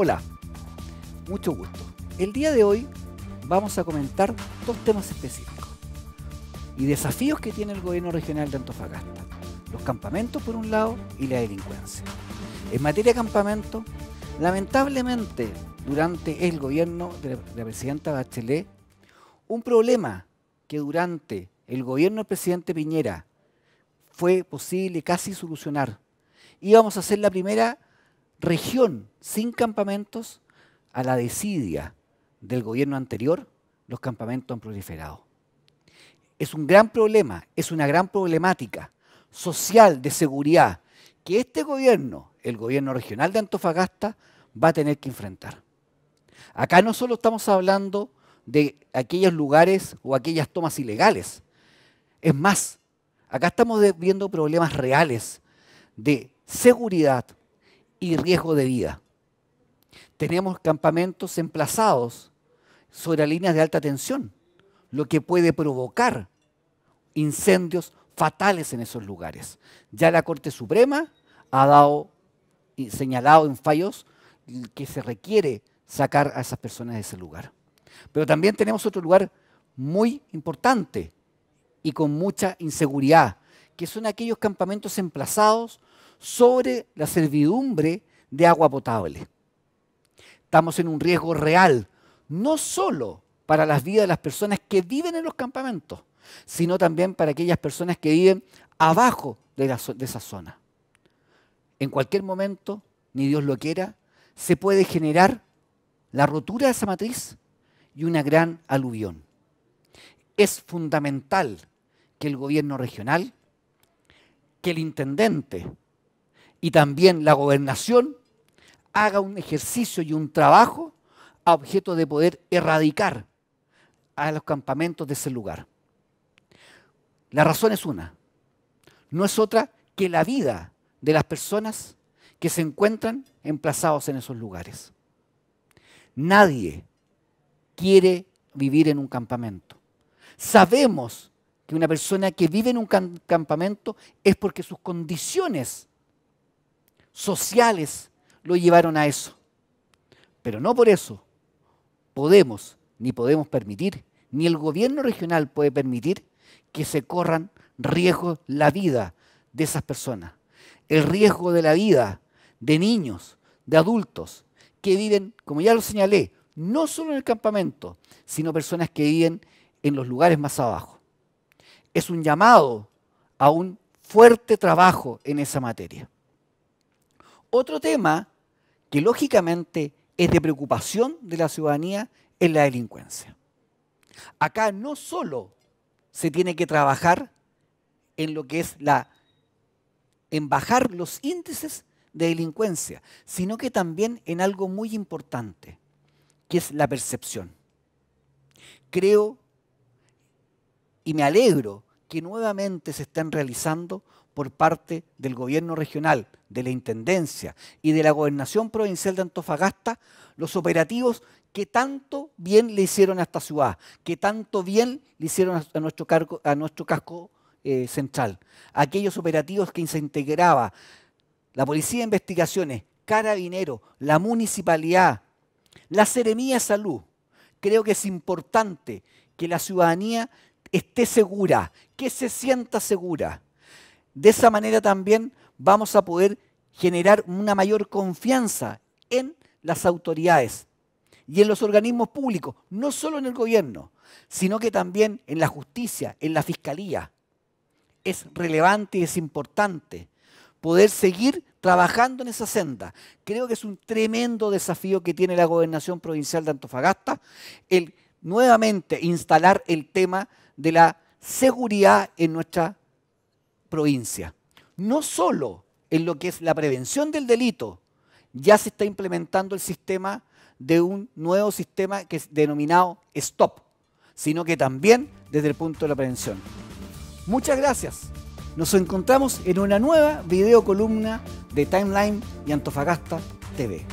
Hola, mucho gusto. El día de hoy vamos a comentar dos temas específicos y desafíos que tiene el gobierno regional de Antofagasta. Los campamentos por un lado y la delincuencia. En materia de campamento, lamentablemente durante el gobierno de la presidenta Bachelet, un problema que durante el gobierno del presidente Piñera fue posible casi solucionar. Íbamos a ser la primera región sin campamentos a la desidia del gobierno anterior, los campamentos han proliferado. Es un gran problema, es una gran problemática social de seguridad que este gobierno, el gobierno regional de Antofagasta, va a tener que enfrentar. Acá no solo estamos hablando de aquellos lugares o aquellas tomas ilegales, es más, acá estamos viendo problemas reales de seguridad y riesgo de vida. Tenemos campamentos emplazados sobre líneas de alta tensión, lo que puede provocar incendios fatales en esos lugares. Ya la Corte Suprema ha dado y señalado en fallos que se requiere sacar a esas personas de ese lugar. Pero también tenemos otro lugar muy importante y con mucha inseguridad, que son aquellos campamentos emplazados sobre la servidumbre de agua potable. Estamos en un riesgo real, no solo para las vidas de las personas que viven en los campamentos, sino también para aquellas personas que viven abajo de, de esa zona. En cualquier momento, ni Dios lo quiera, se puede generar la rotura de esa matriz y una gran aluvión. Es fundamental que el gobierno regional, que el intendente y también la gobernación haga un ejercicio y un trabajo a objeto de poder erradicar a los campamentos de ese lugar. La razón es una, no es otra que la vida de las personas que se encuentran emplazados en esos lugares. Nadie quiere vivir en un campamento. Sabemos que una persona que vive en un campamento es porque sus condiciones sociales lo llevaron a eso. Pero no por eso podemos, ni podemos permitir, ni el gobierno regional puede permitir que se corran riesgos la vida de esas personas. El riesgo de la vida de niños, de adultos, que viven, como ya lo señalé, no solo en el campamento, sino personas que viven en los lugares más abajo. Es un llamado a un fuerte trabajo en esa materia. Otro tema que lógicamente es de preocupación de la ciudadanía es la delincuencia. Acá no solo se tiene que trabajar en lo que es la en bajar los índices de delincuencia, sino que también en algo muy importante, que es la percepción. Creo y me alegro que nuevamente se están realizando por parte del gobierno regional, de la Intendencia y de la Gobernación Provincial de Antofagasta los operativos que tanto bien le hicieron a esta ciudad, que tanto bien le hicieron a nuestro, cargo, a nuestro casco eh, central. Aquellos operativos que se integraba la Policía de Investigaciones, Carabinero, la Municipalidad, la Seremía de Salud. Creo que es importante que la ciudadanía esté segura, que se sienta segura. De esa manera también vamos a poder generar una mayor confianza en las autoridades y en los organismos públicos, no solo en el gobierno, sino que también en la justicia, en la fiscalía. Es relevante y es importante poder seguir trabajando en esa senda. Creo que es un tremendo desafío que tiene la gobernación provincial de Antofagasta el nuevamente instalar el tema de la seguridad en nuestra provincia. No solo en lo que es la prevención del delito, ya se está implementando el sistema de un nuevo sistema que es denominado STOP, sino que también desde el punto de la prevención. Muchas gracias. Nos encontramos en una nueva videocolumna de Timeline y Antofagasta TV.